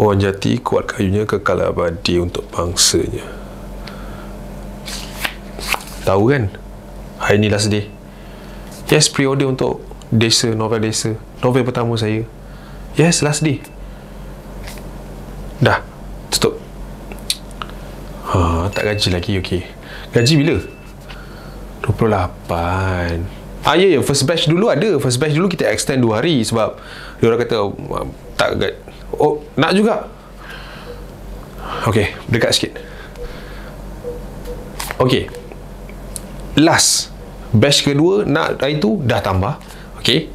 Pohon jati kuat kayunya kekal abadi untuk bangsanya. Tahu kan? Hari ni last day. Yes, pre-order untuk Desa, novel Desa. Novel pertama saya. Yes, last day. Dah. Tutup. Ha, tak gaji lagi, okey. Gaji bila? 28. Ah, ya, ya. First batch dulu ada. First batch dulu kita extend 2 hari sebab dia orang kata "Ah, tak. Oh, nak juga. Okey, dekat sikit. Okey. Last batch kedua nak hari tu dah tambah. Okey.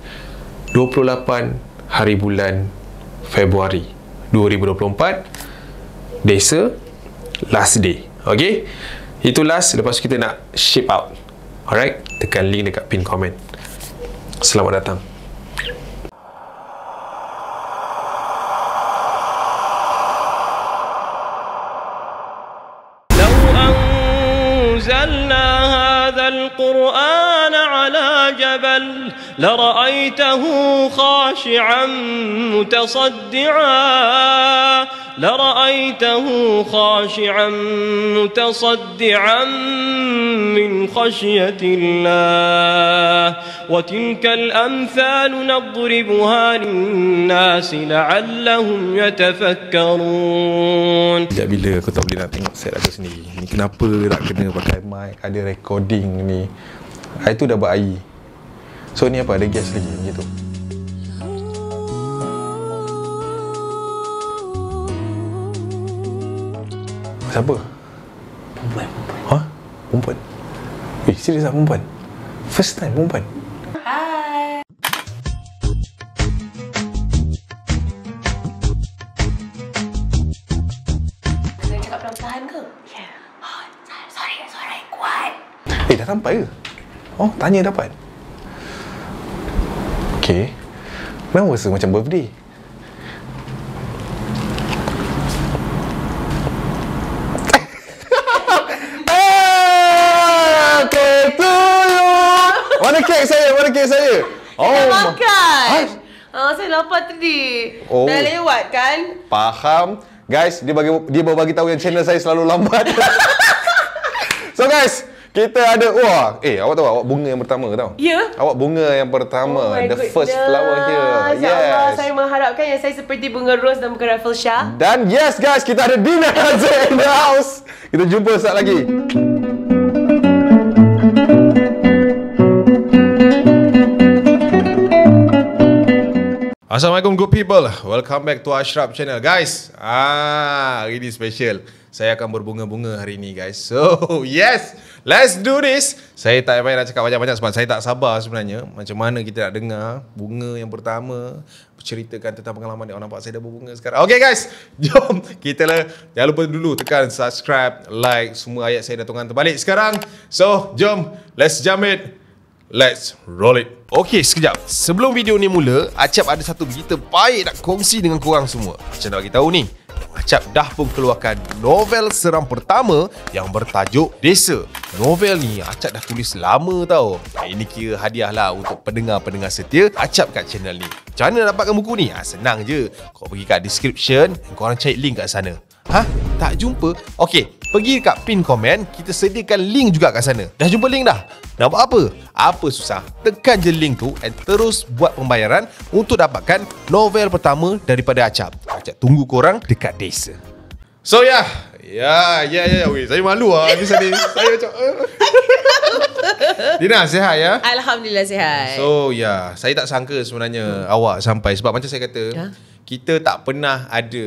28 hari bulan Februari 2024 Desa last day. Okey. Itu last lepas tu kita nak ship out. Alright, tekan link dekat pin comment. Selamat datang. أنزلنا هذا القرآن جبل لرأيته خاشعا متصدعا لرأيته خاشعا متصدعا من خشية الله وتلك الأمثال نضربها للناس لعلهم يتفكرون Bila-bila aku tak boleh nak tengok set aku sendiri Ni kenapa nak kena pakai mic Ada recording ni Hari tu dah buat air So ni apa ada gas lagi macam tu Siapa? Perempuan Ha? Perempuan? Eh serius lah perempuan? First time perempuan? Cakap ke? Ya. Oh, sorry, kuat. Eh dah sampai ke? Oh tanya dapat Okay Kenapa rasa macam birthday? Okay to you Mana kek saya? Mana kek saya? Oh, Dah ma- makan. Ha? Ah, saya lapar tadi. Oh. Dah lewat kan? Faham Guys, dia bagi dia baru bagi tahu yang channel saya selalu lambat. so guys, kita ada wah, eh awak tahu awak bunga yang pertama tau. Ya. Awak bunga yang pertama, Oh the first flower here. InsyaAllah Yes. saya mengharapkan yang saya seperti bunga rose dan bukan Raffle Shah. Dan yes guys, kita ada Dina Hazir in the house. Kita jumpa saat lagi. Assalamualaikum good people. Welcome back to Ashraf channel guys. Ah, hari ni special. Saya akan berbunga-bunga hari ni guys. So, yes. Let's do this. Saya tak payah nak cakap banyak-banyak sebab saya tak sabar sebenarnya macam mana kita nak dengar bunga yang pertama ceritakan tentang pengalaman dia. Orang nampak saya dah berbunga sekarang. Okay guys, jom kita lah. Jangan lupa dulu tekan subscribe, like, semua ayat saya dah tunggang terbalik sekarang. So, jom let's jump it. Let's roll it. Okay, sekejap. Sebelum video ni mula, Acap ada satu berita baik nak kongsi dengan korang semua. Macam nak bagi tahu ni. Acap dah pun keluarkan novel seram pertama yang bertajuk Desa. Novel ni Acap dah tulis lama tau. Ini kira hadiah lah untuk pendengar-pendengar setia Acap kat channel ni. Macam mana dapatkan buku ni? Ha, senang je. Kau pergi kat description, korang cari link kat sana. Ha? Tak jumpa? Okey, pergi kat pin komen, kita sediakan link juga kat sana. Dah jumpa link dah? Nak buat apa? Apa susah? Tekan je link tu and terus buat pembayaran untuk dapatkan novel pertama daripada Acap. Acap tunggu korang dekat desa. So ya, yeah. ya, ya, ya, ya. Saya malu lah habis tadi. Saya macam... Dina, sihat ya? Alhamdulillah sihat. So ya, yeah, saya tak sangka sebenarnya hmm. awak sampai sebab macam saya kata, Ya. kita tak pernah ada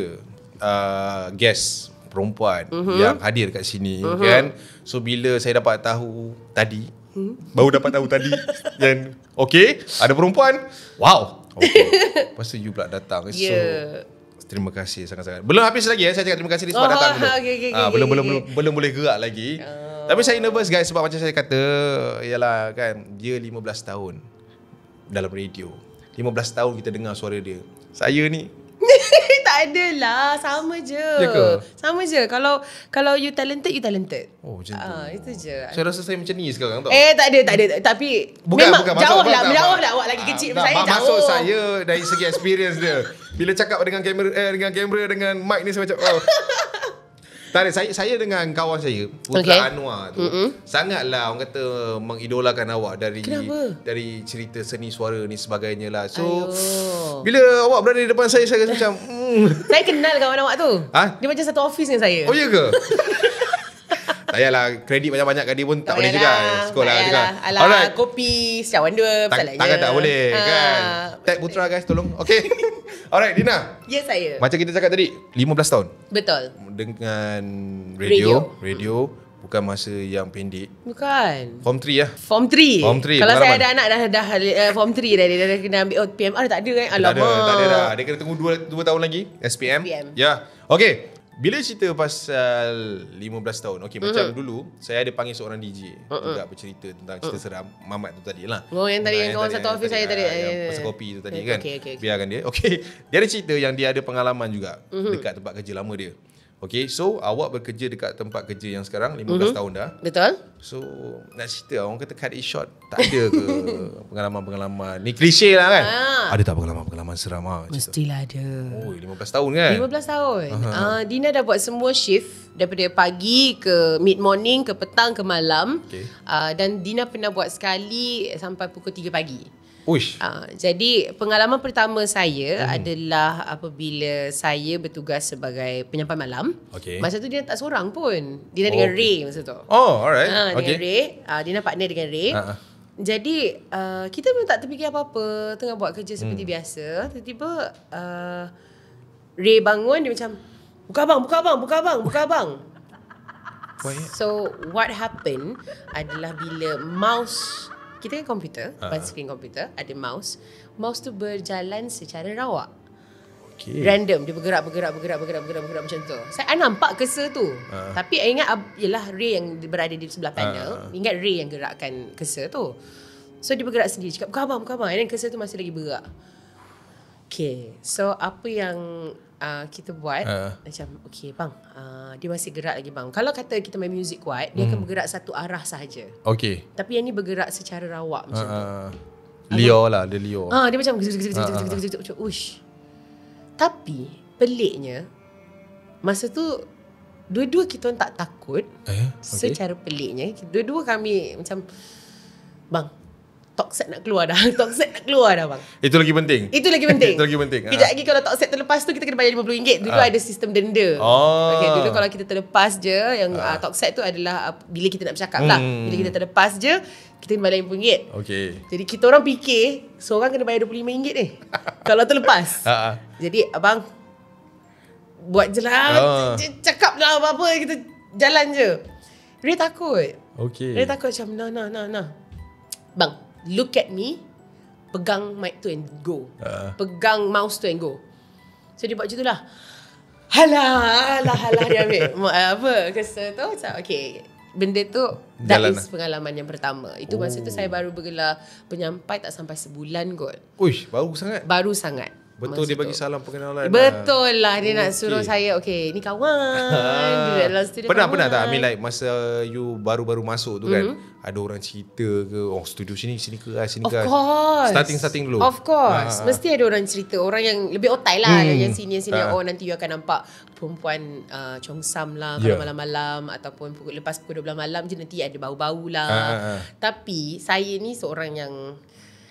uh, guest perempuan uh-huh. yang hadir kat sini uh-huh. kan. So bila saya dapat tahu tadi, hmm. baru dapat tahu tadi yang okey, ada perempuan. Wow. Okay. Lepas tu you pula datang. So Ya. Terima kasih sangat-sangat. Belum habis lagi ya. Saya cakap terima kasih ni sebab Oh, datang dulu. okay, okay, Ah, okay, belum, okay, belum, okay. belum belum boleh gerak lagi. Tapi saya nervous guys sebab macam saya kata ialah kan dia 15 tahun dalam radio. 15 tahun kita dengar suara dia. Saya ni tak ada lah. Sama je. Ya ke? Sama je. Kalau kalau you talented, you talented. Oh, macam tu. Ah, itu je. Saya rasa saya macam ni sekarang tau. Eh tak ada tak ada tapi Bukan, memang bukan. jauh lah jauh lah awak lagi Ah, kecil tak, saya mak- jauh. Maksud saya dari segi experience dia. Bila cakap dengan kamera eh, dengan kamera dengan mic ni saya macam oh. Tak ada, saya, saya dengan kawan saya Putra Okay. Anwar tu mm-hmm. Sangatlah orang kata Mengidolakan awak Dari Kenapa? dari cerita seni suara ni sebagainya lah So Ayuh. Bila awak berada di depan saya Saya rasa macam hmm. Saya kenal kawan awak tu. Ha? Dia macam satu office dengan saya. Oh ya ke? tak payahlah Kredit banyak-banyak kan dia pun tak, boleh juga Sekolah tak juga. Alah, Alright kopi, secawan dua, Tak, takkan tak boleh Ah. kan Tag Putra guys tolong Okay Alright Dina Ya saya. Macam kita cakap tadi 15 tahun Betul. Dengan radio Radio. Radio, Bukan masa yang pendek Bukan. Form 3 lah Form 3. Form three, Kalau saya pengalaman. ada anak dah dah uh, form 3 dah dia dah kena ambil oh, PMR tak ada kan. tak Alamak. ada, tak ada dah Dia kena tunggu 2, 2 tahun lagi SPM SPM. Ya Okay bila cerita pasal 15 tahun Okay Mhm. macam dulu Saya ada panggil seorang DJ Juga bercerita tentang cerita seram Mamat tu tadi lah Oh, yang tadi, yang kawan satu office saya tadi. ah, Yang pasal kopi tu tadi eh, kan okay, okay, okay. Biarkan dia Okay Dia ada cerita yang dia ada pengalaman juga Mhm. Dekat tempat kerja lama dia Okay so awak bekerja dekat tempat kerja yang sekarang 15 Mhm. tahun dah Betul? So nak cerita orang kata cut it short Tak ada ke pengalaman-pengalaman Ni klise lah kan Ah. Ada tak pengalaman-pengalaman seram tu? Mestilah ada. Oh 15 tahun kan 15 tahun. Uh, Dina dah buat semua shift daripada pagi ke mid morning ke petang ke malam. Okay. Uh, dan Dina pernah buat sekali sampai pukul 3 pagi. Uish Uh, jadi pengalaman pertama saya hmm. adalah apabila saya bertugas sebagai penyampai malam. Okay. Masa tu dia tak seorang pun. Dia Oh, dengan okay. Ray masa tu. Oh alright Ha, dengan Okay Ray. Uh, Dina partner dengan Ray. Ha, ha. Jadi uh, kita memang tak terfikir apa-apa tengah buat kerja seperti Hmm. biasa. Tiba-tiba uh, Ray bangun dia macam buka abang, buka abang, buka abang, buka abang. So what happened adalah bila mouse kita kan komputer, uh. screen komputer, ada mouse. Mouse tu berjalan secara rawak. Okay Random dia bergerak bergerak bergerak bergerak bergerak bergerak macam tu. Saya nampak cursor tu. Ah. Tapi I ingat ab- yalah Ray yang berada di sebelah panel. Ah. Ingat Ray yang gerakkan cursor tu. So dia bergerak sendiri cakap abang buka abang. And then cursor tu masih lagi bergerak. Okay. So apa yang uh, kita buat Ah. macam okay bang uh, dia masih gerak lagi bang. Kalau kata kita main music kuat dia Hmm. akan bergerak satu arah sahaja. Okay Tapi yang ni bergerak secara rawak macam tu. uh, Leo lah Dia Leo Ah dia macam gitu gitu macam ush. Tapi peliknya masa tu dua-dua kita orang tak takut Eh okay. secara peliknya dua-dua kami macam bang toxic nak keluar dah toxic nak keluar dah bang Itu lagi penting itu lagi penting Itu lagi penting Kejap Ah. lagi kalau toxic terlepas tu kita kena bayar RM50 dulu Ah. ada sistem denda Oh. okay, dulu kalau kita terlepas je yang uh. toxic tu adalah uh, bila kita nak bercakap lah Hmm. bila kita terlepas je kita kena bayar RM50 Okay jadi kita orang fikir seorang kena bayar RM25 ni kalau terlepas. Ah. Jadi abang buat je lah. Ah. C- Cakap lah apa-apa kita jalan je. Ray takut. Okay Ray takut macam nah nah nah nah. Bang, look at me. Pegang mic tu and go. Ah. Pegang mouse tu and go. So dia buat macam tu lah. Halah, halah, halah dia ambil. Apa, kesel tu macam okay. Benda tu that Jalan is lah. pengalaman yang pertama. Itu oh. masa tu saya baru bergelar penyampai tak sampai sebulan kot. Uish baru sangat Baru sangat. Betul masa dia bagi tu. salam perkenalan Betul lah dia nak Okey. suruh saya okay ni kawan dalam studio Pernah kawan. pernah tak mean like masa you baru-baru masuk tu kan Mhm. ada orang cerita ke oh studio sini sini ke ah, sini Of ke ah. course Starting starting dulu Of course ah. Mesti ada orang cerita Orang yang lebih otai lah Hmm. Yang senior-senior Ah. Oh nanti you akan nampak Perempuan uh, Chongsam lah Yeah. Kalau malam-malam Ataupun pukul, lepas pukul 12 malam je Nanti ada bau-bau lah Ah, ah, ah. Tapi Saya ni seorang yang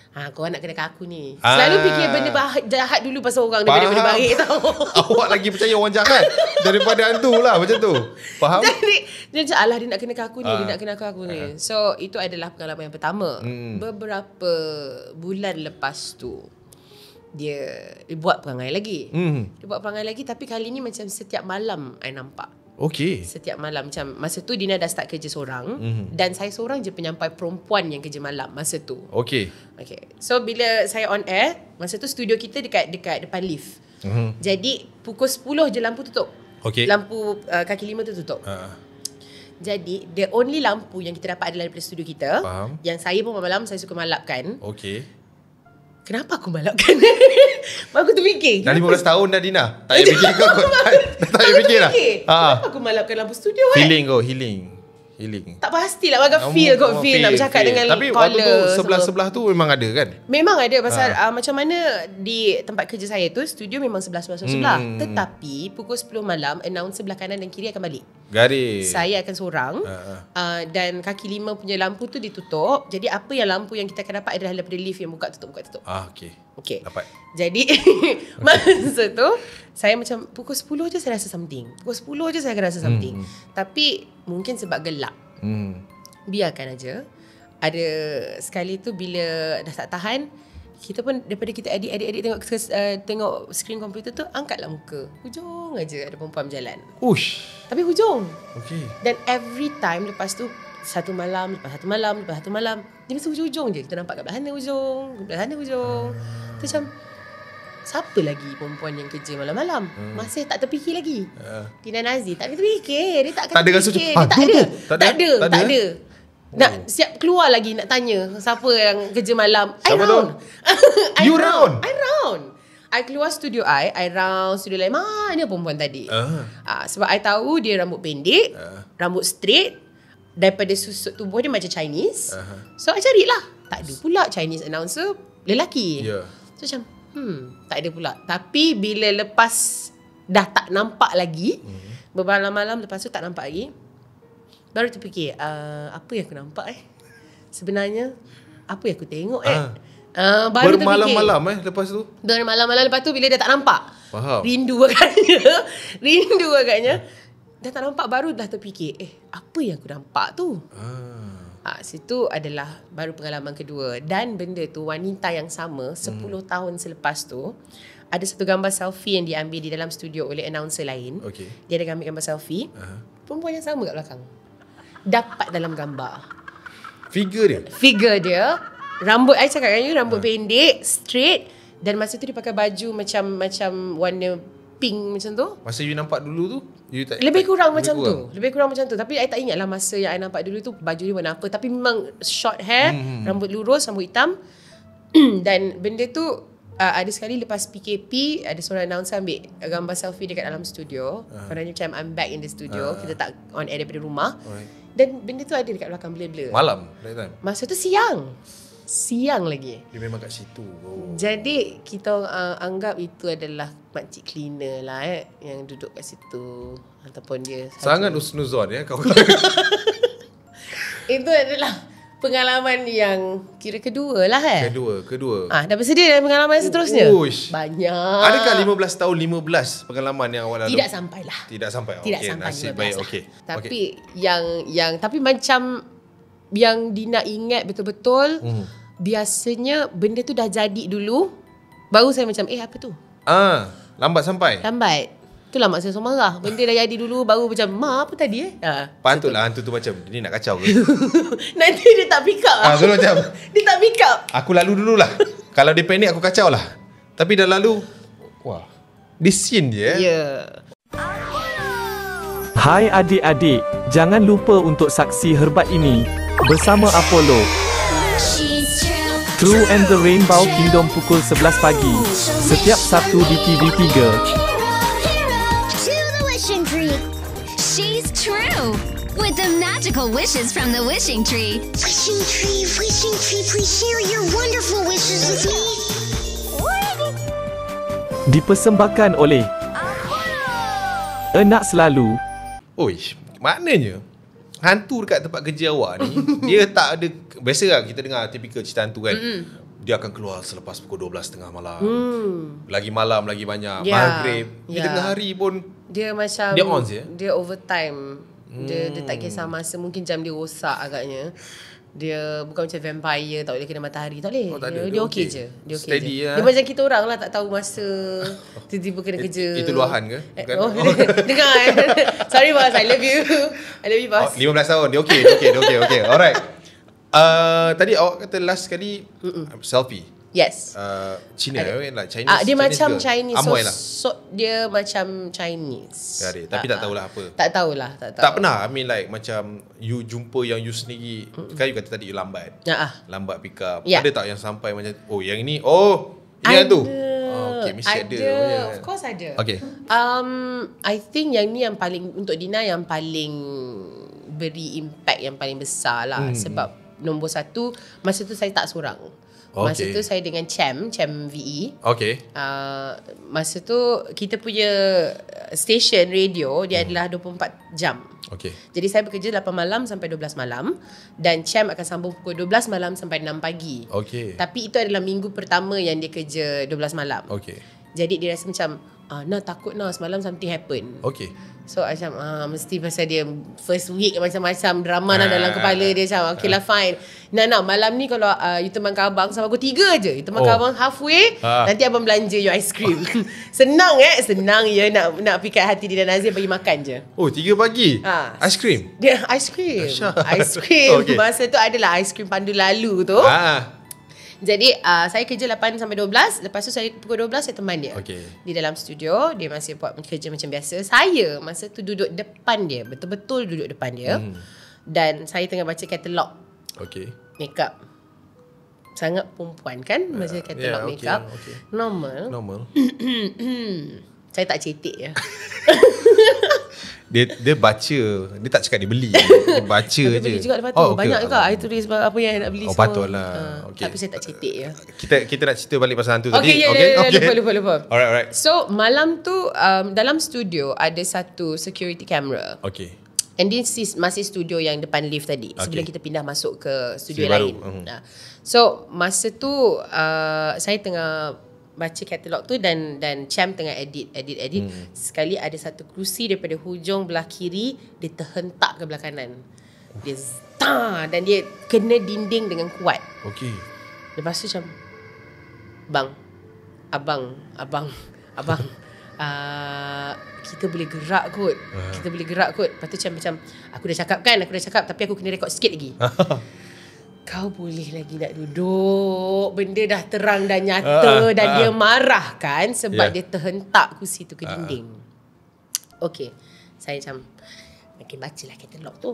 Ha, kau nak kena ke aku ni Ah. Selalu fikir benda bah- jahat dulu pasal orang Daripada benda baik tau Awak lagi percaya orang jahat daripada hantu lah macam tu. Faham? Jadi dia macam alah dia nak kena ke aku ni, Ah. dia nak kena ke aku ni. So itu adalah pengalaman yang pertama. Hmm. Beberapa bulan lepas tu dia, dia buat perangai lagi. Hmm. Dia buat perangai lagi tapi kali ni macam setiap malam I nampak. Okay. Setiap malam macam masa tu Dina dah start kerja seorang Mhm. dan saya seorang je penyampai perempuan yang kerja malam masa tu. Okay. Okay. So bila saya on air, masa tu studio kita dekat dekat depan lift. Mhm. Jadi pukul 10 je lampu tutup. Okay. Lampu uh, kaki lima tu tutup. Ah. Jadi the only lampu yang kita dapat adalah daripada studio kita. Faham. Yang saya pun malam saya suka malapkan. Okay. Kenapa aku malapkan? Baru aku terfikir. Dah kenapa 15 tahun dah Dina. Tak payah fikir kau. Tak tak payah fikir lah. Ha. Kenapa aku malapkan lampu studio eh? Healing kau, healing. Healing. Tak pastilah Agak feel kot Oh, feel, Nak bercakap feel. dengan Tapi caller waktu tu sebelah-sebelah tu memang ada kan? Memang ada pasal Ha. uh, macam mana di tempat kerja saya tu studio memang sebelah sebelah sebelah. Hmm. Tetapi pukul 10 malam announcer sebelah kanan dan kiri akan balik. Garis. Saya akan seorang Ha, ha. uh, dan kaki lima punya lampu tu ditutup. Jadi apa yang lampu yang kita akan dapat adalah daripada lift yang buka tutup buka tutup. Ah, okey. Okay. Dapat. Jadi masa tu saya macam pukul 10 je saya rasa something. Pukul 10 je saya akan rasa something. Tapi mungkin sebab gelap. Hmm. biarkan aja. Ada sekali tu bila dah tak tahan, kita pun daripada kita adik-adik tengok uh, tengok skrin komputer tu, angkatlah muka. Hujung aja ada perempuan berjalan. Ush. Tapi hujung. Okey. Dan every time lepas tu satu malam, lepas satu malam, lepas satu malam, dia mesti hujung-hujung je. Kita nampak kat belah sana hujung, belah sana hujung. Tu macam Siapa lagi perempuan yang kerja malam-malam? Hmm. Masih tak terfikir lagi. Uh. Tina Nazi tak terfikir. Dia tak akan Tak ada rasa terfikir. macam, Dia tak "Ah, tu ada. tu." Tak ada. Tak ada. Tak Tak ada? ada. Nak siap keluar lagi nak tanya siapa yang kerja malam. I Siapa tu? round. I You round? I round. I keluar studio I, I round studio lain. Mana perempuan tadi? Ah. Ah, sebab I tahu dia rambut pendek, Ah. rambut straight, daripada susut tubuh dia macam Chinese. Aha. So I carilah. Tak ada pula Chinese announcer lelaki. Ya. So macam hmm tak ada pula. Tapi bila lepas dah tak nampak lagi, Mhm. bermalam-malam lepas tu tak nampak lagi. Baru terfikir, uh, apa yang aku nampak eh? Sebenarnya apa yang aku tengok eh? Ah. Uh, baru. Bermalam-malam eh lepas tu. Bermalam-malam lepas tu bila dia tak nampak. Faham. Rindu agaknya. Rindu agaknya. Dah tak nampak baru dah terfikir, eh apa yang aku nampak tu? Ah. Ah, situ adalah baru pengalaman kedua dan benda tu wanita yang sama 10 Hmm. tahun selepas tu ada satu gambar selfie yang diambil di dalam studio oleh announcer lain. Okey. Dia ada ambil gambar selfie. Aha. Perempuan yang sama kat belakang. Dapat dalam gambar. Figure dia. Figure dia, rambut I cakap kan you rambut pendek, straight dan masa tu dia pakai baju macam macam warna pink macam tu. Masa you nampak dulu tu, you tak Lebih tak- kurang lebih macam kurang. tu. Lebih kurang macam tu. Tapi I tak ingat lah masa yang I nampak dulu tu baju dia warna apa. Tapi memang short hair, hmm. rambut lurus, rambut hitam. Dan benda tu uh, ada sekali lepas PKP ada seorang announcer ambil gambar selfie dekat dalam studio. Uh. Padahal macam I'm back in the studio. Uh. Kita tak on air daripada rumah. Alright. Dan benda tu ada dekat belakang blur-blur. Malam that time. Masa tu siang. Siang lagi. Dia memang kat situ. Oh. Jadi kita uh, anggap itu adalah makcik cleaner lah eh yang duduk kat situ ataupun dia Sangat usnuzon ya kau. Itu adalah pengalaman yang kira kedua lah eh. kedua, kedua. Ah, dah bersedia dengan pengalaman seterusnya? Uish. Banyak. Adakah 15 tahun 15 pengalaman yang awak lalu? Tidak sampailah. Tidak sampai. Tidak Okey, sampai nasib 15 baik. lah. Okey. Tapi Okey. yang yang tapi macam yang Dina ingat betul-betul Mhm. biasanya benda tu dah jadi dulu baru saya macam eh apa tu? Ah, lambat sampai. Lambat. Itulah mak saya so marah. Benda dah jadi dulu baru macam ma apa tadi eh? Ha. Patutlah hantu tu macam ni nak kacau ke? Nanti dia tak pick up. ah, so macam dia tak pick up. aku lalu dululah. Kalau dia panik aku kacau lah. Tapi dah lalu wah. Di scene je Ya. eh. Yeah. Hai adik-adik, jangan lupa untuk saksi herbat ini bersama Apollo. True and the Rainbow Kingdom pukul 11 pagi. Setiap Sabtu di TV3. With the magical wishes from the wishing tree. Wishing tree, wishing tree, please share your wonderful wishes with me. Dipersembahkan oleh Enak Selalu Oi, maknanya hantu dekat tempat kerja awak ni dia tak ada biasa lah kita dengar tipikal cerita hantu kan. Mm. Dia akan keluar selepas pukul 12.30 malam. Mm. Lagi malam lagi banyak. Ya, Maghrib. Di ya. tengah hari pun Dia macam Dia on je? Dia overtime. Dia dia tak kisah masa mungkin jam dia rosak agaknya. Dia bukan macam vampire tak boleh kena matahari tak boleh. Oh, tak. Dia, Dia dia okey okey. je. Dia okey je. lah. Dia macam kita orang lah tak tahu masa tiba-tiba kena It- kerja. itu luahan ke? Eh, Bukan? Oh, dengar. eh. Sorry boss, I love you. I love you boss. Oh, 15 tahun dia okey, dia okey, dia okey, okey. Alright. Uh, tadi awak kata last sekali uh, selfie. Yes. Uh, Cina Ada. right? like Chinese. Ah, dia macam ke? Chinese. Amoy so, lah. so, dia macam Chinese. Ya, dia. Tapi Ah, tak ah. tahulah apa. Tak tahulah, tak tahu. Tak pernah I mean like Macam You jumpa yang you sendiri Kan you kata tadi You lambat Ya, ah. Lambat pick up Ya. Ada tak yang sampai macam Oh yang ini Oh Ini yang tu oh, Okay mesti ada, Ada. Oh, Of course ada. Okay Um, I think yang ni yang paling untuk Dina yang paling beri impact yang paling besar lah hmm. sebab nombor satu masa tu saya tak seorang. Masa Okay. tu saya dengan Chem, Chem VE. Okay Uh, masa tu kita punya station radio dia hmm. adalah 24 jam. Okay Jadi saya bekerja 8 malam sampai 12 malam dan Chem akan sambung pukul 12 malam sampai 6 pagi. Okay Tapi itu adalah minggu pertama yang dia kerja 12 malam. Okay Jadi dia rasa macam ah, Nah takut nah semalam something happen Okay So macam ah, Mesti pasal dia First week macam-macam Drama lah Ah. dalam kepala dia Macam okay lah fine Nah nah malam ni Kalau uh, you temankan abang Sampai pukul 3 je You temankan Oh. abang halfway Ah. Nanti abang belanja you ice cream Senang eh Senang je Nak nak pikat hati dia dan Nazir Bagi makan je Oh tiga pagi Ah. Ice cream dia ice cream. Ice cream Okay. Masa tu adalah ice cream pandu lalu tu ah. Jadi uh, saya kerja 8 sampai 12 Lepas tu saya pukul 12 saya teman dia. Okey. Di dalam studio Dia masih buat kerja macam biasa. Saya masa tu duduk depan dia. Betul-betul duduk depan dia. Hmm. Dan saya tengah baca katalog Okay makeup. Sangat perempuan kan Masa yeah, katalog okey, makeup? okey. Normal. Normal. Saya tak cetek ya Dia dia baca Dia tak cakap dia beli Dia baca Tapi je beli juga lepas tu Oh, Banyak okay. juga I tulis apa yang nak beli Oh, semua patutlah. Ah, Okey. Tapi saya tak cetek ya Kita kita nak cerita balik pasal hantu Okay, tadi ya, ya, ya, lupa, lupa, lupa. Alright alright So malam tu um, Dalam studio Ada satu security camera Okay And this is masih studio yang depan lift tadi okay. Sebelum Okay. kita pindah masuk ke studio Studio baru. lain Mhm. uh. So masa tu uh, Saya tengah baca katalog tu dan dan Cham tengah edit edit edit. Hmm. sekali ada satu kerusi daripada hujung belah kiri dia terhentak ke belah kanan. Dia ta dan dia kena dinding dengan kuat. Okay Lepas tu macam Bang Abang Abang Abang uh, Kita boleh gerak kot. Uh. Kita boleh gerak kot. Lepas tu macam, macam Aku dah cakap kan Aku dah cakap Tapi aku kena rekod sikit lagi Kau boleh lagi nak duduk Benda dah terang dan nyata Ah, Dan ah. dia marah kan Sebab Yeah. dia terhentak kursi tu ke dinding Okay Saya macam Makin bacalah katalog tu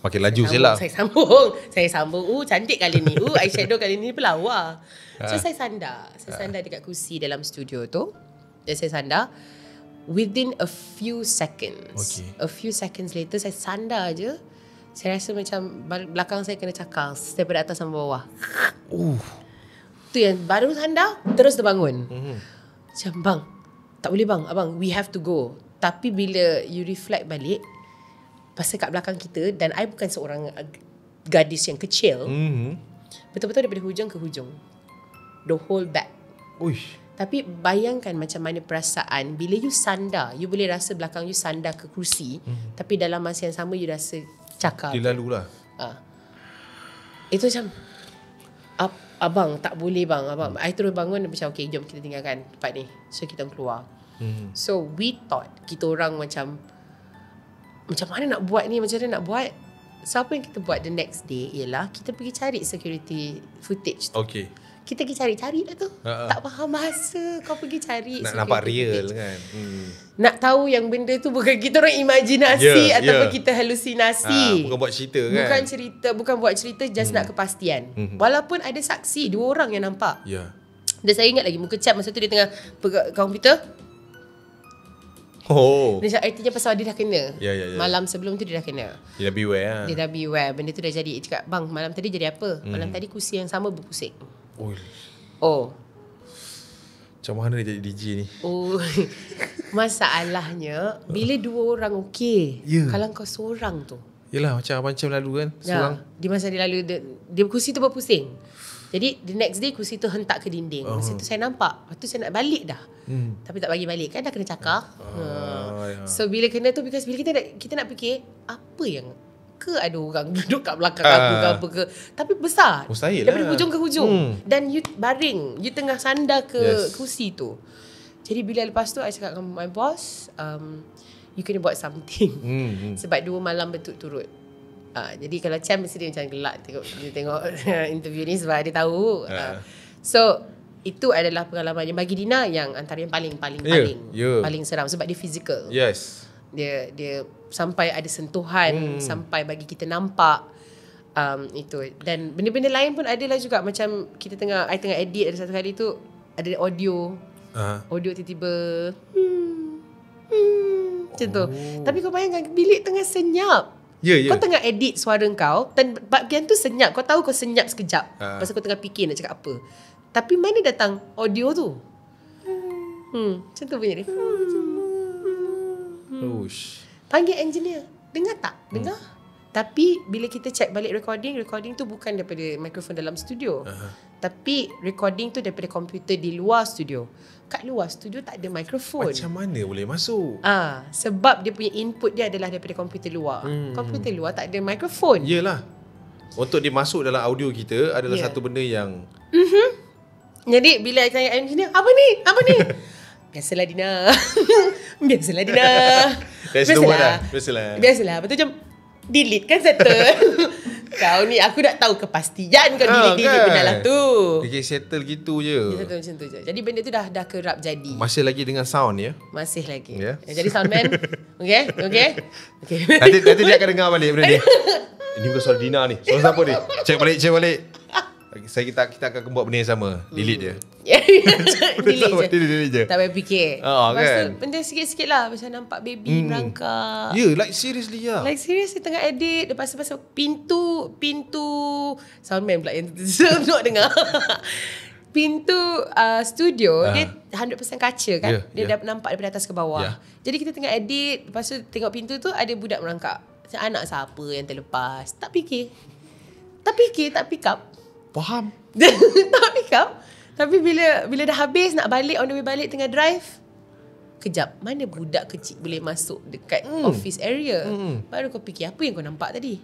Makin laju sambung, silap Saya sambung. Saya sambung. Uh, cantik kali ni. Uh, eyeshadow kali ni pelawar. So, Ah. saya sandar. Saya sandar dekat kursi dalam studio tu. Dan saya sandar. Within a few seconds. Okay. A few seconds later, saya sandar je. Saya rasa macam belakang saya kena cakar. Daripada atas sampai bawah. uh. Tu yang baru sandar, terus terbangun. Mhm. Macam, bang, tak boleh bang. Abang, we have to go. Tapi bila you reflect balik, pasal kat belakang kita, dan I bukan seorang gadis yang kecil, Mhm. betul-betul daripada hujung ke hujung. The whole back. Uish Tapi bayangkan macam mana perasaan bila you sandar, you boleh rasa belakang you sandar ke kerusi, mm. tapi dalam masa yang sama you rasa cakar. Dia lalu lah Ah. Itu macam Ab, Abang tak boleh bang abang. I terus bangun macam okay jom kita tinggalkan tempat ni. So kita keluar. Mhm. So we thought kita orang macam macam mana nak buat ni macam mana nak buat. So apa yang kita buat the next day ialah kita pergi cari security footage tu. Okay Kita pergi cari-cari lah tu. Ha. Tak faham bahasa kau pergi cari Nak security nampak real footage. kan hmm. Nak tahu yang benda tu bukan kita orang imajinasi Yeah, ataupun yeah. kita halusinasi. Ah, Bukan buat cerita kan Bukan cerita, bukan buat cerita just nak kepastian. Mhm. Walaupun ada saksi dua orang yang nampak. Ya Dan saya ingat lagi muka cap masa tu dia tengah pegang komputer. Oh Dia cakap artinya pasal dia dah kena. Ya, ya, ya. Malam sebelum tu dia dah kena. Dia dah beware lah Dia dah beware. Benda tu dah jadi. Dia cakap, bang malam tadi jadi apa? Malam Hmm. tadi kursi yang sama berpusing. Ui, Oh. Macam mana dia jadi DJ ni Oh. Masalahnya, bila dua orang okey. Ya. Kalau kau seorang tu. Yelah macam Abang Cem lalu kan Seorang Ya, di masa dia lalu dia, dia kursi tu berpusing. Jadi the next day kursi tu hentak ke dinding. Oh. Masa tu saya nampak. Lepas tu saya nak balik dah. Hmm. Tapi tak bagi balik kan dah kena cakar. Ah, ya. So bila kena tu because bila kita nak kita nak fikir apa yang ke ada orang duduk kat belakang Ah. aku ke apa ke. Tapi besar. Mustahil Daripada lah. hujung ke hujung. Hmm. Dan you baring, you tengah sandar ke Yes. kursi tu. Jadi bila lepas tu I cakap dengan my boss, um, you kena buat something. Hmm, hmm. Sebab dua malam berturut-turut. Ah, jadi kalau Chan mesti dia macam gelak tengok dia tengok interview ni sebab dia tahu. Ah. Ah. So itu adalah pengalaman yang bagi Dina yang antara yang paling paling Ya, paling ya. paling seram sebab dia physical. Yes. Dia dia sampai ada sentuhan, hmm. sampai bagi kita nampak um, itu dan benda-benda lain pun ada lah juga macam kita tengah I tengah edit ada satu kali tu ada audio Uh, audio tiba-tiba hmm, hmm, macam tu. Tapi kau bayangkan bilik tengah senyap. Ya, ya. Kau tengah edit suara kau dan bahagian tu senyap. Kau tahu kau senyap sekejap. Ah. Pasal kau tengah fikir nak cakap apa. Tapi mana datang audio tu? Hmm, macam tu bunyi dia. Ush. Panggil engineer. Dengar tak? Dengar. Tapi bila kita check balik recording, recording tu bukan daripada mikrofon dalam studio. Uh-huh. Tapi recording tu daripada komputer di luar studio. Kat luar studio tak ada mikrofon. Macam mana boleh masuk? Ah, sebab dia punya input dia adalah daripada komputer luar. Hmm. Komputer luar tak ada mikrofon. Yelah. Untuk dia masuk dalam audio kita adalah Ya. satu benda yang Jadi bila I tanya engineer, apa ni? Apa ni? Biasalah Dina. Biasalah Dina. Biasa tu dah. Biasalah. Biasalah. Betul macam delete kan settle. kau ni aku nak tahu kepastian kau Ah, delete-delete kan? benda lah tu. dia kira settle gitu je. Dia satu macam tu je. Jadi benda tu dah dah kerap jadi. Masih lagi dengan sound ya. Masih lagi. Ya. Jadi soundman. okay? Okay? Okay. Nanti, nanti dia akan dengar balik benda ni. Ini bukan suara Dina ni. Suara siapa ni? Cek balik, cek balik. Saya kita kita akan buat benda yang sama. Delete dia. delete je. Delete, delete je. Tak payah fikir. Lepas tu, kan? benda sikit-sikit lah. Macam nampak baby merangkak. Ya, yeah, like seriously ya. Like seriously tengah edit Lepas tu pasal pintu Pintu Soundman pula yang Nak dengar Pintu uh, studio Ah. Dia 100% kaca kan Ya, Dia ya. dah nampak daripada atas ke bawah Ya. Jadi kita tengah edit Lepas tu tengok pintu tu Ada budak merangkak Macam anak siapa yang terlepas Tak fikir Tak fikir Tak pick up Faham? tak up Tapi bila Bila dah habis Nak balik On the way balik Tengah drive Kejap Mana budak kecil Boleh masuk Dekat Hmm. office area Baru kau fikir Apa yang kau nampak tadi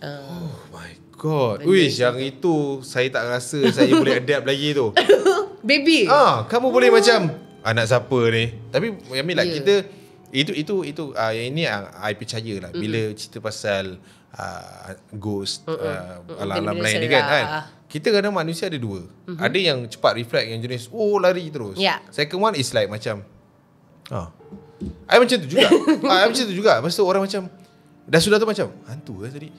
uh, Oh my god. Wish yang itu saya tak rasa saya boleh adapt lagi tu. Baby Ah, kamu boleh macam anak siapa ni? Tapi I mean like Ya. kita itu itu itu uh, yang ini uh, I percaya lah bila cerita pasal uh, ghost uh, alam-alam Benda-benda lain ni kan, kan. Kita kadang manusia ada dua. Ada yang cepat reflect yang jenis oh lari terus. Ya. Second one is like macam ah. I macam tu juga. ah, I macam tu juga. Lepas tu orang macam dah sudah tu macam hantu eh tadi.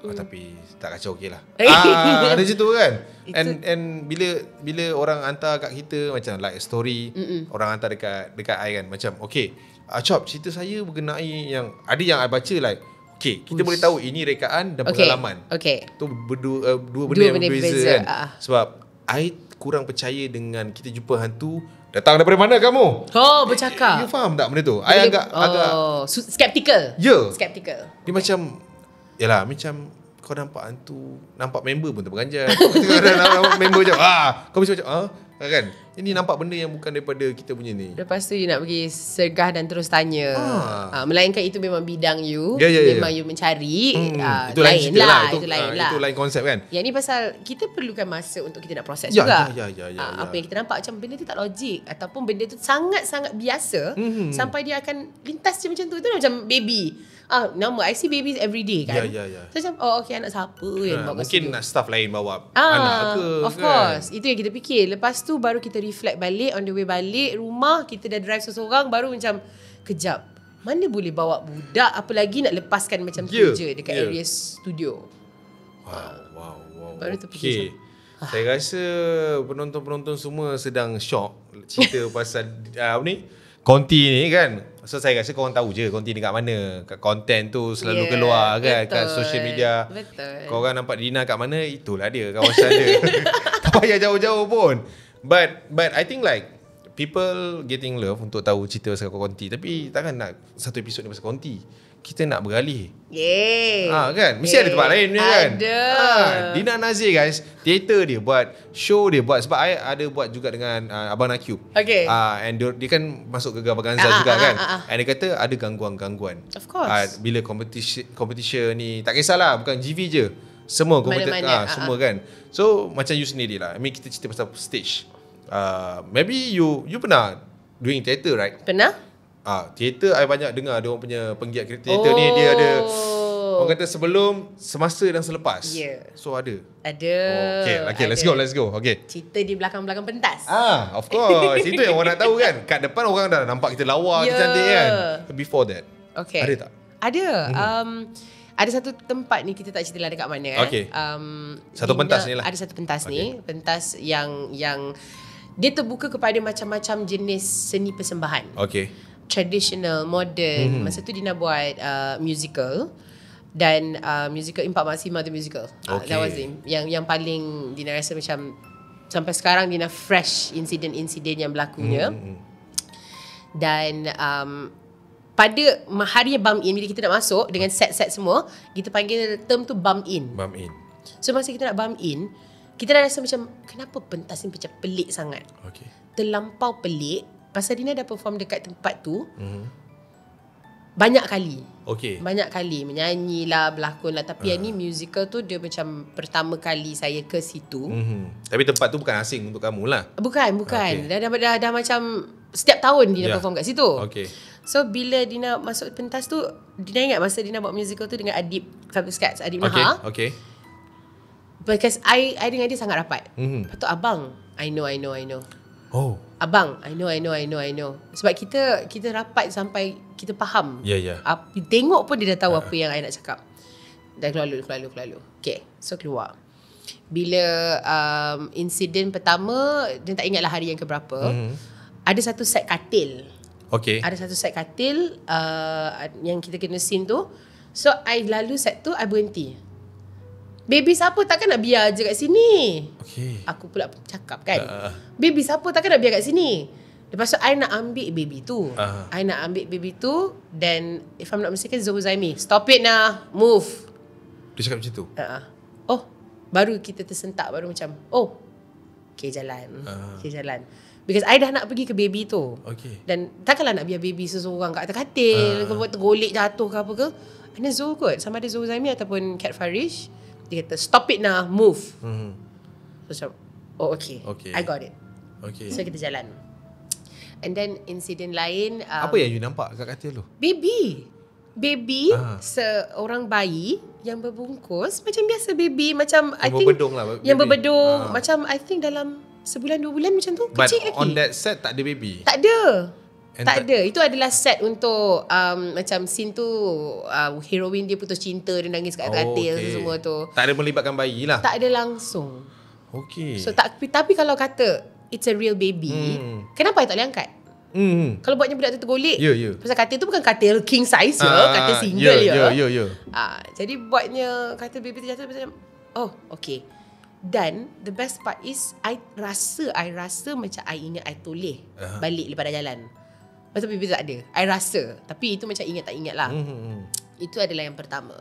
Oh, tapi tak kacau okey lah. ah, ada macam tu kan. And and bila bila orang hantar kat kita macam like story, Mm-mm. orang hantar dekat dekat I kan macam okay, uh, Chop cerita saya berkenai yang ada yang I baca like okay, kita boleh tahu ini rekaan dan Okay pengalaman. Okay Tu berdua uh, dua benda Dua yang benda berbeza, berbeza, kan. ah. Sebab I kurang percaya dengan kita jumpa hantu datang daripada mana kamu? Oh bercakap You faham tak benda tu? I agak oh, agak Skeptical Ya. Skeptical dia macam Yalah macam Kau nampak hantu Nampak member pun terperanjat ada nampak member macam ah, Kau mesti macam ah, Kan Ini nampak benda yang bukan daripada kita punya ni Lepas tu you nak pergi sergah dan terus tanya. Ah. Ah. melainkan itu memang bidang you. Ya, ya, ya. Memang you mencari. Hmm, ah, itu lain cerita lah, Itu, lain ah, lah. Itu lain konsep kan Yang ni pasal kita perlukan masa untuk kita nak proses Ya, juga. ya, ya, ya, Ah, ya. Apa yang kita nampak macam benda tu tak logik ataupun benda tu sangat-sangat biasa Mhm. sampai dia akan lintas je macam tu. Itu macam baby. Ah, nama I see babies every day kan. Ya, ya, ya. So macam oh okay anak siapa yang ha, bawa Mungkin nak staff lain bawa Ah, Anak ke Of kan? course Itu yang kita fikir Lepas tu baru kita reflect balik On the way balik Rumah Kita dah drive seseorang Baru macam Kejap Mana boleh bawa budak Apa lagi nak lepaskan Macam tu Ya, je Dekat ya. area studio Wow, wow, wow. Baru okay. fikir Saya rasa penonton-penonton semua sedang shock cerita pasal uh, apa ni? Konti ni kan. So saya rasa korang tahu je konti dekat mana. Kat konten tu selalu Yeah, keluar kan kat betul. social media. Betul. Korang nampak Dina kat mana, itulah dia kawasan dia. tak payah jauh-jauh pun. But but I think like people getting love untuk tahu cerita pasal konti tapi takkan nak satu episod ni pasal konti. Kita nak beralih. Yeay. Ah kan? Mesti ada tempat lain ni kan? Ada. Ah, Dina Nazir guys. Teater dia buat Show dia buat. Sebab I ada buat juga dengan uh, Abang Nakub Okay. ah, And dia, dia kan Masuk ke Gabah Ganza Ah, juga ah, kan? ah, ah. And dia kata Ada gangguan-gangguan. Of course. Ah, Bila competition competition ni Tak kisahlah Bukan GV je. Semua kompetitor Mana-mana, ah, ah, Semua kan? So macam you sendiri lah I mean kita cerita pasal stage. Uh, Maybe you You pernah Doing theater right? Pernah? Ah, teater I banyak dengar dia orang punya penggiat teater oh. ni dia ada Orang kata sebelum, semasa dan selepas. Ya. So ada. Ada. Oh, okay, okay, let's ada. go, let's go. Okay. Cerita di belakang-belakang pentas. Ah, of course. Itu yang orang nak tahu kan. Kat depan orang dah nampak kita lawa, kita Ya. cantik kan. Before that. Okay. Ada tak? Ada. Um, ada satu tempat ni kita tak cerita lah dekat mana. eh. Okay. Um, Satu Dina- pentas ni lah. Ada satu pentas ni. Pentas yang yang dia terbuka kepada macam-macam jenis seni persembahan. Okay. Traditional, modern. Masa tu Dina buat uh, musical dan uh, musical Impak Maksima the musical. Uh, Okay. that was the, yang yang paling Dina rasa macam sampai sekarang Dina fresh insiden-insiden yang berlakunya. Dan um, pada hari bump in bila kita nak masuk dengan set-set semua, kita panggil term tu bump in. Bump in. So masa kita nak bump in, kita dah rasa macam kenapa pentas ni macam pelik sangat. Okay. Terlampau pelik pasal Dina dah perform dekat tempat tu Mhm. banyak kali. Okay. Banyak kali menyanyi lah, berlakon lah. Tapi yang ni musical tu dia macam pertama kali saya ke situ. Mhm. Tapi tempat tu bukan asing untuk kamu lah. Bukan, bukan. Okay. Dah, dah, dah, dah macam setiap tahun Dina Ya. perform kat situ. Okay. So bila Dina masuk pentas tu Dina ingat masa Dina buat musical tu Dengan Adib Fabulous Cats Adib Okay. Naha Okay. Because I I dengan dia sangat rapat Mhm. Lepas tu abang I know I know I know Oh. Abang I know I know I know I know Sebab kita Kita rapat sampai Kita faham Ya, ya. apa, Tengok pun dia dah tahu Apa yang I nak cakap Dah keluar dulu Keluar dulu keluar dulu Okay So keluar Bila um, Insiden pertama Dia tak ingatlah hari yang keberapa Mhm. Ada satu set katil Okay. ada satu set katil uh, yang kita kena scene tu. So I lalu set tu I berhenti. Baby siapa takkan nak biar je kat sini? Okay. Aku pula cakap kan. Ah. Baby siapa takkan nak biar kat sini? Lepas tu I nak ambil baby tu. Ah. I nak ambil baby tu then if I'm not mistaken Zoe Zaimi. Stop it nah. Move. Dia cakap macam tu. Uh-uh. Oh, baru kita tersentak baru macam oh. Okay jalan. Ah. Okay jalan. Because I dah nak pergi ke baby tu. Okay. Dan takkanlah nak biar baby seseorang kat atas katil, uh. ke buat tergolek jatuh ke apa ke. And then Zul kot, sama ada Zul Zaimi ataupun Cat Farish, dia kata stop it nah, move. Mhm. So macam, oh okay, Okay. I got it. Okay. So kita jalan. And then insiden lain, um, Apa yang you nampak kat katil tu? Baby. Baby, Ah. seorang bayi yang berbungkus macam biasa baby macam I Yang think berbedung lah, Yang baby. berbedung Ah. macam I think dalam sebulan dua bulan macam tu But kecil lagi. on that set tak ada baby. Tak ada. And tak ada. Itu adalah set untuk um, macam scene tu uh, heroine dia putus cinta dia nangis kat katil okay. semua tu. Tak ada melibatkan bayi lah. Tak ada langsung. Okay. So tak tapi kalau kata it's a real baby, Hmm. kenapa I tak boleh angkat? Hmm. Kalau buatnya budak tu tergolek. Ya, ya. Pasal katil tu bukan katil king size ya, Ah, katil single ya. Ya, ya, ya. Ah, jadi buatnya kata baby tu jatuh macam oh, okay. Dan the best part is I rasa I rasa macam I ingat I toleh Aha. balik dah jalan. Baby tu tak ada. I rasa. Tapi itu macam ingat tak ingat lah. Hmm, hmm, hmm. Itu adalah yang pertama.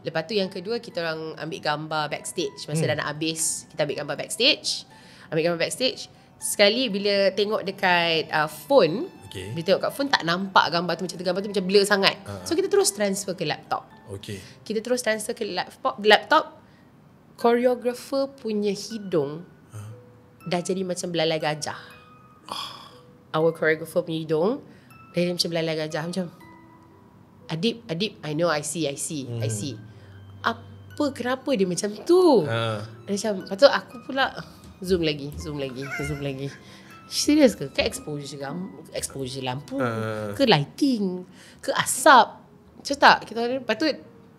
Lepas tu yang kedua kita orang ambil gambar backstage. Masa dah nak habis, kita ambil gambar backstage. Ambil gambar backstage. Sekali bila tengok dekat uh, phone, Okay. bila tengok kat phone tak nampak gambar tu macam tu gambar tu macam blur sangat. Ah. So kita terus transfer ke laptop. Okay. Kita terus transfer ke laptop. Laptop choreographer punya hidung dah jadi macam belalai gajah. Our choreographer punya hidung dah jadi macam belalai gajah macam Adib, Adib, I know, I see, I see, I see. Apa, kenapa dia macam tu? Ha. Dia macam, lepas tu aku pula zoom lagi, zoom lagi, zoom lagi. Serius ke? Ke exposure ram, exposure lampu? Ah. Ke lighting? Ke asap? Macam tak? Kita lepas tu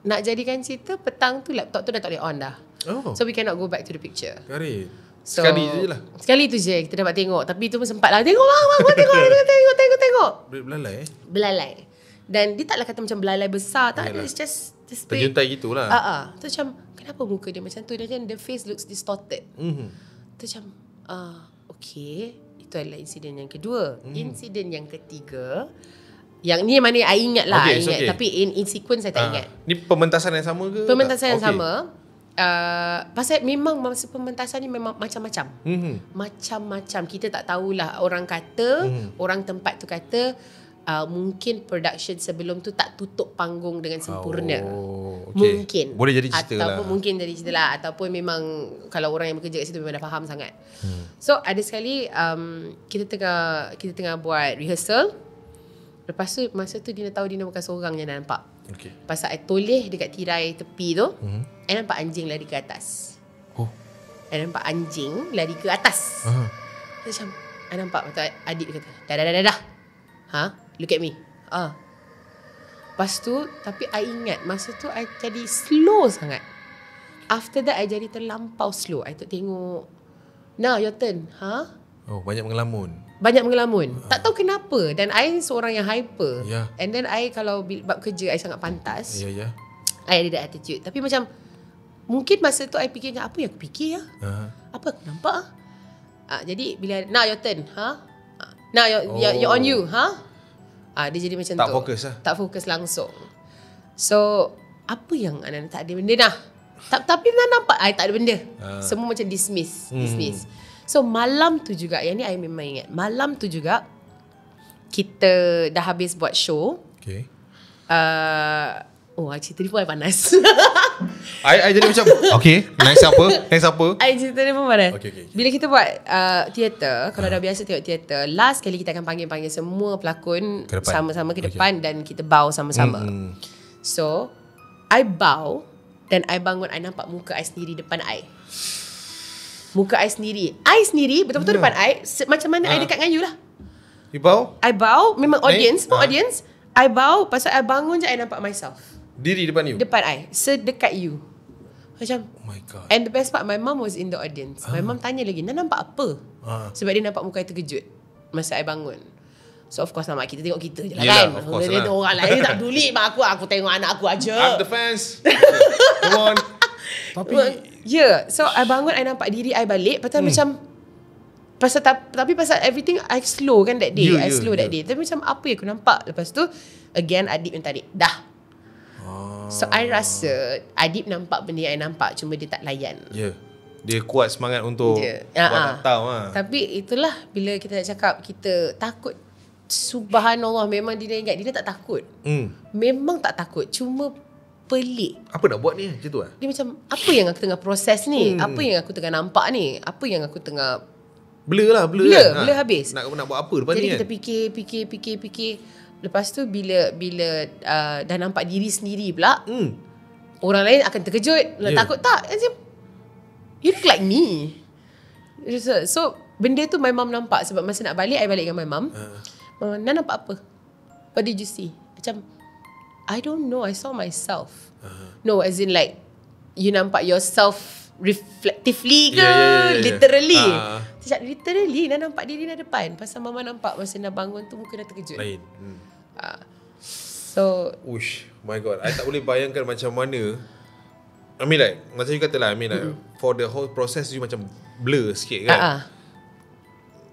nak jadikan cerita petang tu laptop tu dah tak boleh on dah. Oh. So we cannot go back to the picture. Garit. So, Sekali je lah. Sekali tu je kita dapat tengok. Tapi itu pun sempat lah. Tengok bang, bang, bang, tengok, tengok, tengok, tengok, tengok. Belalai belalai eh. Belalai. Dan dia taklah kata macam belalai besar. Tak ada. Yalah. It's just, just straight. Terjuntai gitulah. Ah, ah. Tu macam, kenapa muka dia macam tu? Dia macam, the face looks distorted. Mhm. Tu macam, ah, okay. Itu adalah insiden yang kedua. Hmm. Insiden yang ketiga, yang ni mana I ingat lah. Okay, I ingat. okay. Tapi in, in sequence saya tak Ah. ingat. Ni pementasan yang sama ke? Pementasan yang Okay. sama. Uh, pasal memang masa pementasan ni memang macam-macam. Mhm. Macam-macam. Kita tak tahulah orang kata, Mhm. orang tempat tu kata uh, mungkin production sebelum tu tak tutup panggung dengan sempurna. Oh, okay. Mungkin. Boleh jadi cerita Ataupun lah. mungkin jadi cerita lah. Ataupun memang kalau orang yang bekerja kat situ memang dah faham sangat. Hmm. So ada sekali um, kita tengah kita tengah buat rehearsal. Lepas tu masa tu Dina tahu Dina bukan seorang nak nampak. Okay. Pasal I toleh dekat tirai tepi tu, Mhm. I nampak anjing lari ke atas. Oh. I nampak anjing lari ke atas. Dia macam, I nampak betul adik dia kata, dah dah dah dah dah. Ha? Look at me. Ah. Lepas tu, tapi I ingat masa tu I jadi slow sangat. After that, I jadi terlampau slow. I tak tengok, now your turn. Ha? Oh, banyak mengelamun. Banyak mengelamun. Tak tahu kenapa. Dan I seorang yang hyper. Ya. And then I kalau bab kerja, I sangat pantas. Ya, ya. I ada that attitude. Tapi macam, mungkin masa tu I fikir, apa yang aku fikir ya? Ah. Apa aku nampak ah? Ah, jadi bila now your turn, ha? Ah, Now you're, oh. you're, you're on Oh. you, ha? Ah, dia jadi macam Tak tu. fokus lah. Tak fokus langsung. So, apa yang Ana tak ada benda dah. Ta- tapi Ana nampak I tak ada benda. Ah. Semua macam dismiss, Hmm. dismiss. So malam tu juga, yang ni I memang ingat. Malam tu juga kita dah habis buat show. Okay. Uh, oh, I cerita ni pun I panas. I, I jadi macam, okay, next apa? Next apa? I cerita ni pun panas. Okay, okay, okay. Bila kita buat uh, teater, kalau dah biasa tengok teater, last kali kita akan panggil-panggil semua pelakon Ke depan. sama-sama ke Okay. depan dan kita bow sama-sama. Hmm. So, I bow dan I bangun I nampak muka I sendiri depan I. Muka I sendiri. I sendiri betul-betul Ya. depan I. Se- macam mana I Ah. dekat dengan you lah. You bow? I bow, memang audience, semua Ah. audience. I bow, pasal I bangun je I nampak myself. Diri depan you? Depan I. Sedekat you. Macam, Oh my god. And the best part My mum was in the audience My mum tanya lagi Nak nampak apa Ah. Sebab dia nampak muka I terkejut Masa I bangun So of course nama kita tengok kita je lah Yelah, kan of course Dia- lah. Orang lain tak peduli Mak aku Aku tengok anak aku aja I'm the fans. Come on. Tapi, Ya yeah. So I bangun I nampak diri I balik Pasal Hmm. macam Pasal ta- tapi pasal everything I slow kan that day Yeah, I yeah, slow that yeah. day Tapi macam apa yang aku nampak Lepas tu Again Adib yang tarik Dah So I rasa Adib nampak benda yang I nampak Cuma dia tak layan ya. Yeah. Dia kuat semangat untuk Dia. buat nak tahu lah. Tapi itulah bila kita nak cakap kita takut subhanallah memang dia ingat dia tak takut. Hmm. Memang tak takut cuma pelik. Apa nak buat ni? Macam tu lah. Dia macam apa yang aku tengah proses ni? Hmm. Apa yang aku tengah nampak ni? Apa yang aku tengah Blur lah, blur, Blur, kan. blur habis. Nak, nak buat apa depan Jadi ni kita kan? fikir fikir fikir fikir lepas tu bila bila uh, dah nampak diri sendiri pula Hmm. orang lain akan terkejut. Yeah. takut tak? Macam, you look like me. So, so benda tu my mom nampak sebab masa nak balik I balik dengan my mom. Ah. Uh. Mama nampak apa? What did you see? Macam I don't know. I saw myself. Uh. No, as in like you nampak yourself reflectively ke Yeah, yeah, yeah, yeah. literally. Ah. Cakap literally Dah nampak diri dah depan Pasal mama nampak Masa dah bangun tu Muka dah terkejut Lain. Hmm. Ah. So Ush, my god. I tak boleh bayangkan macam mana. I mean like, macam you kata lah, I mean like, for the whole process you macam blur sikit kan. ah.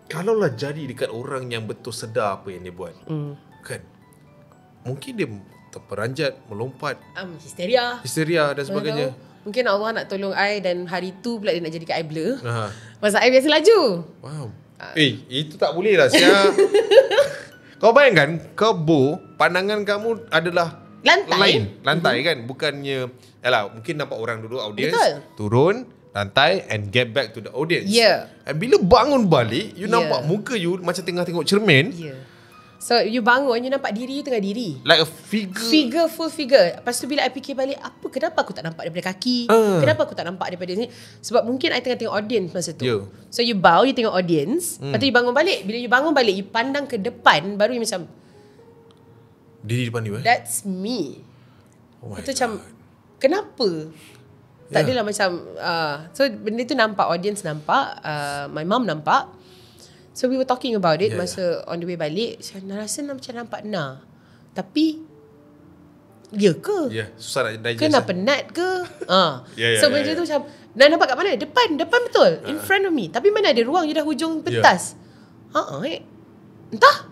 Kalau lah jadi dekat orang yang betul sedar apa yang dia buat. Mm. Kan? Mungkin dia terperanjat, melompat, um, Histeria histeria dan sebagainya. Tahu. Mungkin Allah nak tolong I Dan hari tu pula Dia nak jadikan I blur Ha. Masa I biasa laju Wow. Ah. Eh, itu tak boleh lah Sia. kau bayangkan Kau bo Pandangan kamu adalah Lantai. Lain Lantai kan Bukannya Yalah mungkin nampak orang duduk audience Betul. Turun Lantai And get back to the audience Yeah. And bila bangun balik You Yeah. nampak muka you Macam tengah tengok cermin Ya yeah. So you bangun You nampak diri you tengah diri. Like a figure. Figure full figure. Lepas tu bila I fikir balik Apa kenapa aku tak nampak daripada kaki? Ah. Kenapa aku tak nampak daripada sini? Sebab mungkin I tengah tengok audience masa tu. Ya. So you bow You tengok audience. Hmm. Lepas tu you bangun balik. Bila you bangun balik You pandang ke depan Baru you macam Diri depan you eh? That's me. Oh Itu macam Kenapa? Tak Yeah. adalah macam uh, So benda tu nampak Audience nampak uh, My mom nampak So we were talking about it Yeah, Masa on the way balik Saya rasa macam nampak Na Tapi Ya ke? Ya yeah, Susah nak digest Ke nak eh. penat ke? Ah. Ya, ya, so ya, benda ya. tu macam Nak nampak kat mana? Depan, depan betul. In front of me. Tapi mana ada ruang you dah hujung pentas. Ha ah, eh. Entah.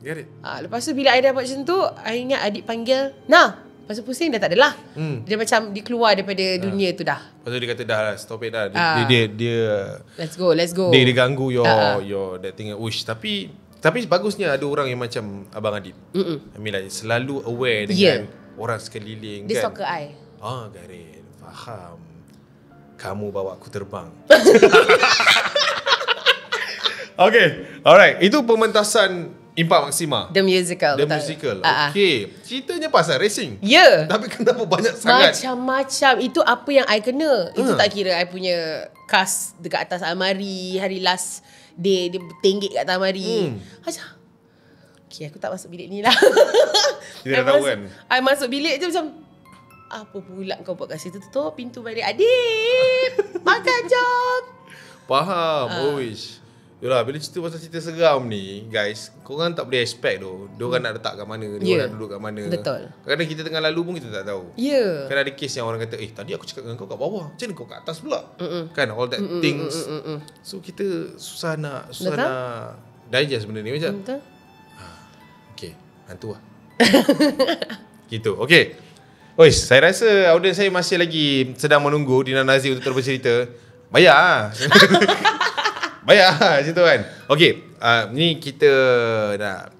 Get it Ah, lepas tu bila I dah buat macam tu, I ingat adik panggil, "Nah." Tu pusing dah tak adalah. Hmm. Dia macam dia keluar daripada dunia tu dah. Lepas tu dia kata dah lah Stop it dah Dia, Ah. dia, dia, dia Let's go, let's go. Dia, dia ganggu your ah. your that thing Uish Tapi Tapi bagusnya ada orang yang macam Abang Adib Mm-mm. I mean like Selalu aware Yeah. dengan Orang sekeliling Dia kan stalker I. Ah Garin Faham Kamu bawa aku terbang Okay Alright Itu pementasan Impak Maxima. The musical. The betul. musical. Ah, ah. Okay. Ceritanya pasal racing. Ya. Tapi kenapa banyak sangat? Macam-macam Itu apa yang I kena Itu Ha. tak kira I punya Kas dekat atas almari Hari last day Dia bertenggek kat atas almari Hmm. Macam Okay aku tak masuk bilik ni lah Kita dah tahu kan? I masuk bilik je macam Apa pula kau buat kat situ Tutup pintu balik Adik Makan jom Faham. Ah. Uh. Oish. Yalah, bila cerita pasal cerita seram ni, guys, korang tak boleh expect tu. Diorang nak letak kat mana, diorang Ya. nak duduk kat mana. Betul. Kadang kita tengah lalu pun kita tak tahu. Ya Kan ada kes yang orang kata, eh tadi aku cakap dengan kau kat bawah. Macam mana kau kat atas pula? Mm-mm. Kan, all that Mm-mm. things. Mm-mm. So, kita susah nak, susah Betul. nak digest benda ni macam. Betul Okay, hantu lah. gitu, okay. Oish, saya rasa audiens saya masih lagi sedang menunggu Dina Nazir untuk terus bercerita. Bayar lah. Bayar macam tu kan. Okay, uh, ni kita nak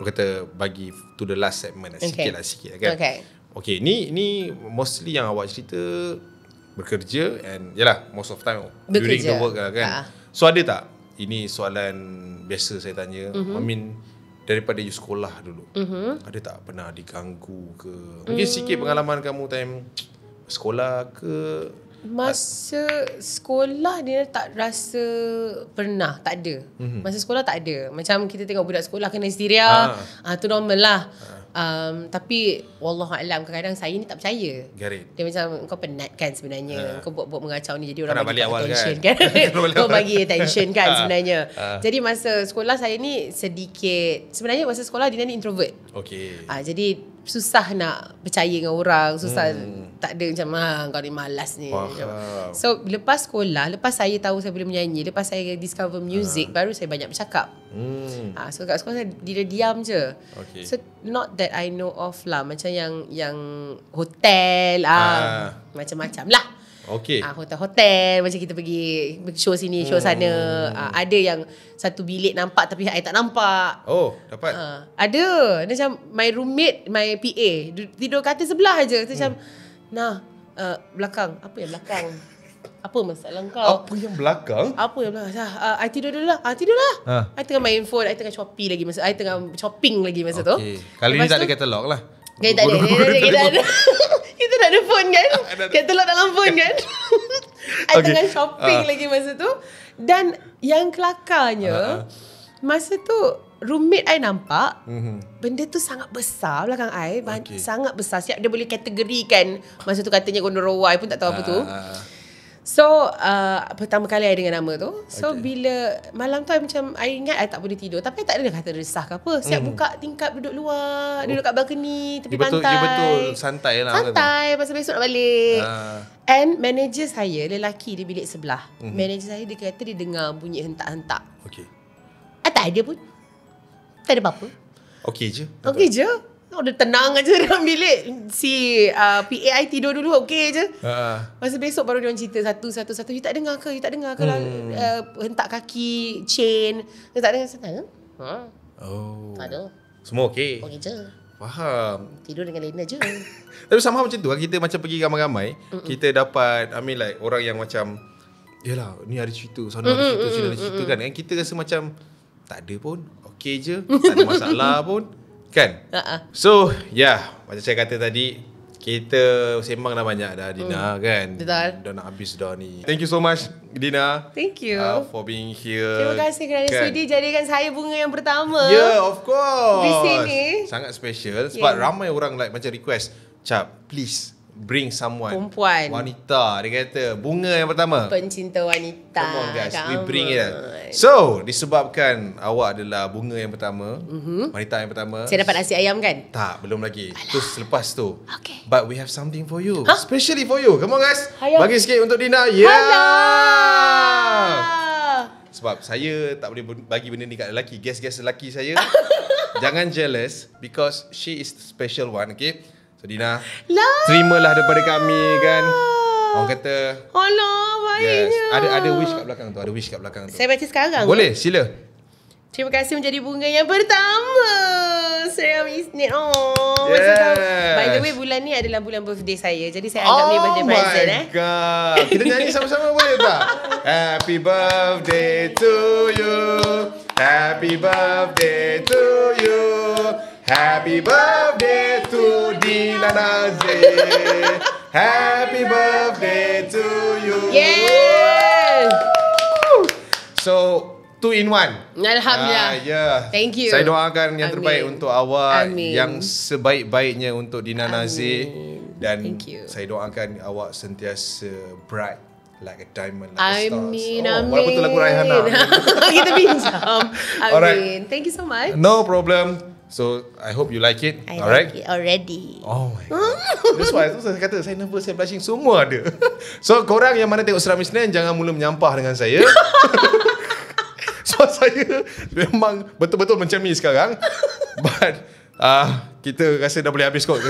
orang kata bagi to the last segment lah. Sikit Okay. lah, sikit lah kan. Okay. Okay, ni ni mostly yang awak cerita bekerja and yalah most of time during Bekerja. the work lah kan. Ah. So ada tak? Ini soalan biasa saya tanya. Mm-hmm. I mean daripada you sekolah dulu. Mm-hmm. Ada tak pernah diganggu ke? Mungkin mm. sikit pengalaman kamu time sekolah ke? Masa sekolah dia tak rasa pernah, tak ada. Mm-hmm. Masa sekolah tak ada. Macam kita tengok budak sekolah kena histeria, Ah. ah. tu normal lah. Um, tapi wallahualam kadang-kadang saya ni tak percaya. Garit. Dia macam kau penat kan sebenarnya. Kau buat-buat mengacau ni jadi orang nak bagi balik kau awal attention kan? kan. Kau balik kau bagi attention kan Ah. sebenarnya. Ah. Jadi masa sekolah saya ni sedikit sebenarnya masa sekolah dia ni introvert. Okay. Ah jadi susah nak percaya dengan orang, susah hmm. tak ada macam ah kau ni malas ni. Faham. So lepas sekolah, lepas saya tahu saya boleh menyanyi, lepas saya discover music, baru saya banyak bercakap. Hmm. Ah so kat sekolah saya dia diam je. Okay. So not that I know of lah macam yang yang hotel ah, Ah. macam-macam lah. Okay. Ah hotel-hotel macam kita pergi show sini, show sana. Hmm. Ah, ada yang satu bilik nampak tapi I tak nampak. Oh, dapat. Uh, ada. Dia macam my roommate, my PA du- tidur katil sebelah aja. Dia macam nah uh, belakang. Apa yang belakang? Apa masalah kau? Apa yang belakang? Apa yang belakang? Uh, I tidur dulu lah. Ah, tidur lah. Ha. I tengah main phone. I tengah Shopee lagi masa. I tengah shopping lagi masa tu. Okay. Kali ni Lepas tak ada tu- katalog lah. Okay, tak ada. Telefon. ada. tak ada phone kan? Katalog dalam phone kan? I Okay. tengah shopping Ah. lagi masa tu. Dan yang Ah, kelakarnya, masa tu roommate I nampak, Mhm. benda tu sangat besar belakang I. Okay. Sangat besar. Siap dia boleh kategorikan. Masa tu katanya gondorowa. I pun tak tahu apa tu. So uh, pertama kali I dengar nama tu So Okay. okay. bila malam tu I macam I ingat I tak boleh tidur Tapi I tak ada kata resah ke apa Siap buka tingkap duduk luar Duduk kat balcony Tepi Dia betul, pantai dia betul santai lah. Santai Pasal besok nak balik Ah. And manager saya Lelaki di bilik sebelah Mhm. mm-hmm. Manager saya dia kata dia dengar bunyi hentak-hentak Okay. Ah, tak ada pun Tak ada apa-apa Okay je. Okey je Oh, dia tenang aja dalam bilik Si uh, PAI tidur dulu Okey je Ah. Masa besok baru dia orang cerita satu-satu satu. You tak dengar ke? You tak dengar ke? Hmm. Uh, hentak kaki, chain. You tak dengar sana? Ha? Oh. Tak ada. Semua okay. Okey je. Faham. Tidur dengan Lena je. Tapi sama macam tu lah. Kita macam pergi ramai-ramai. Kita dapat, I mean like orang yang macam, Yelah, ni ada cerita. Sana ada cerita, sini ada cerita kan. And kita rasa macam, tak ada pun. Okay je. Tak ada masalah pun. Kan? Ha-ha. So, yeah. Macam saya kata tadi, kita sembang dah banyak dah Dina kan. Betul. Dah nak habis dah ni. Thank you so much Dina. Thank you. Uh, for being here. Terima kasih kerana Kan? sudi jadikan saya bunga yang pertama. Yeah, of course. Di sini. Sangat special sebab Yeah. ramai orang like macam request, "Cap, please bring someone." Perempuan. Wanita, dia kata. Bunga yang pertama. Pencinta wanita. Come on guys, we Come bring it. on. So, disebabkan awak adalah bunga yang pertama, mm-hmm. wanita yang pertama. Saya dapat nasi ayam kan? Tak, belum lagi. Tu selepas tu. Okay. But we have something for you. Huh? Specially for you. Come on guys. Ayam. Bagi sikit untuk Dina. Yeah. Ah. Sebab saya tak boleh bagi benda ni kat lelaki. Guest-guest lelaki saya. jangan jealous because she is the special one, okay? So Dina, Lah. terimalah daripada kami kan. Orang kata, Alah, yes. baiknya. Ada ada wish kat belakang tu, ada wish kat belakang tu. Saya baca sekarang. Boleh, sila. Terima kasih menjadi bunga yang pertama. Seram Isnin. Oh, Yes. yes. tahu. By the way, bulan ni adalah bulan birthday saya. Jadi saya anggap ni birthday present eh. Oh my god. Kita nyanyi sama-sama boleh tak? Happy birthday to you. Happy birthday to you. Happy birthday to Dina Nazir. Happy birthday to you. Yeah. So, two in one. Alhamdulillah. Ah, yeah. Thank you. Saya doakan yang Amin. terbaik untuk awak, Amin. yang sebaik-baiknya untuk Dina Nazir dan Thank you. saya doakan awak sentiasa bright like a diamond like a stars. Amin, oh, amin. Walaupun tu lagu Raihana. Kita pinjam. Amin. Alright. Thank you so much. no problem. So, I hope you like it. I Alright. like it already. Oh my god. That's why saya kata saya nervous, saya blushing semua ada. So korang yang mana tengok Seram Isnin jangan mula menyampah dengan saya. Sebab saya memang betul-betul macam ni sekarang. But uh, kita rasa dah boleh habis kot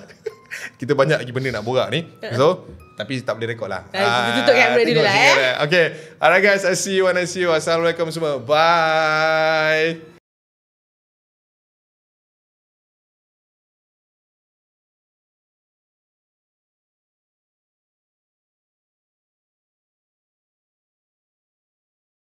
kita banyak lagi benda nak borak ni. So tapi tak boleh rekod lah. Ah, kita tutup kamera dulu lah, eh. ada. Okay. Alright guys, I see you when I see you. Assalamualaikum semua. Bye.